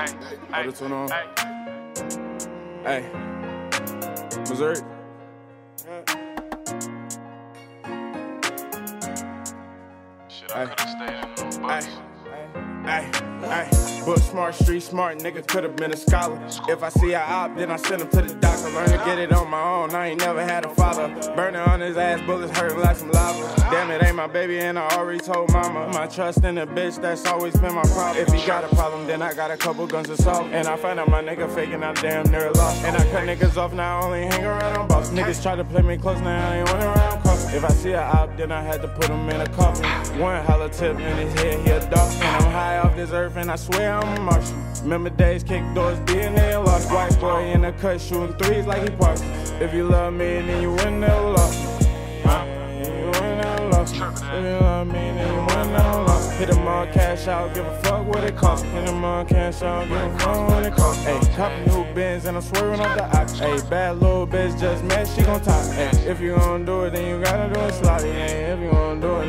Hey, this one on. Hey, Mizzouri. Shit, I could've stayed in the bus. Ay, ay, book smart, street smart, nigga could've been a scholar. If I see a op, then I send him to the doctor. Learn to get it on my own, I ain't never had a father. Burning on his ass, bullets hurting like some lava. Damn, it ain't my baby, and I already told mama. My trust in a bitch, that's always been my problem. If he got a problem, then I got a couple guns to solve. And I find out my nigga faking, I'm damn near lost. And I cut niggas off, now I only hang around on boss. Niggas try to play me close, now I ain't running around close. If I see a op, then I had to put him in a coffin. One hella tip in his head, he a dog. And I'm high off this earth, and I swear I'm a Martian. Remember days, kick doors, DNA lost. White boy in the cut, shooting threes like he parks. If you love me, then you win never lost. Huh? You win never lost. If you love me, then you win never lost. Hit them all cash out, give a fuck what it cost. Hit them all cash out, give a fuck what it cost. Ayy, cop new bins and I'm swerving off the ox. Ayy, bad little bitch just met, she gon' top. Ayy, if you gon' do it, then you gotta do it. Ayy, if you gon' do it,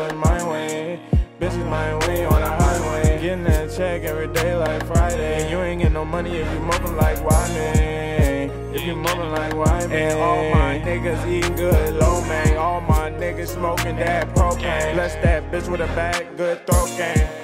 then you gotta do it my way. Bitches my way on the highway. Getting that check every day like Friday. And you ain't get no money if you moving like Wyman. If you moving like Wyman. And all my niggas eating good, low man. All my niggas smoking that propane. Bless that bitch with a bag, good throat game.